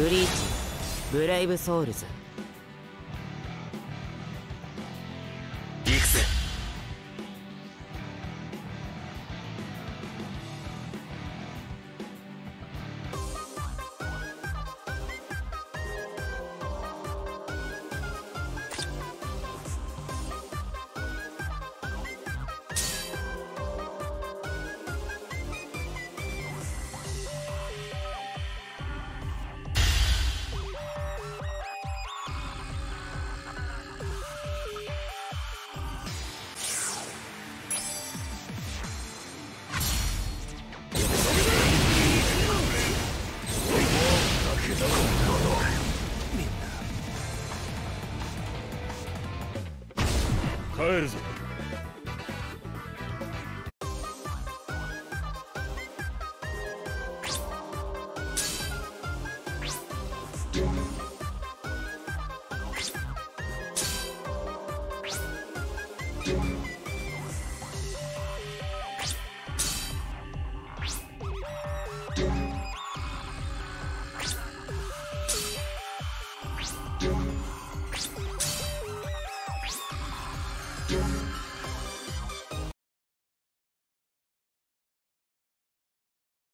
ブリーチブレイブソウルズ。帰るぞ行 Yeah.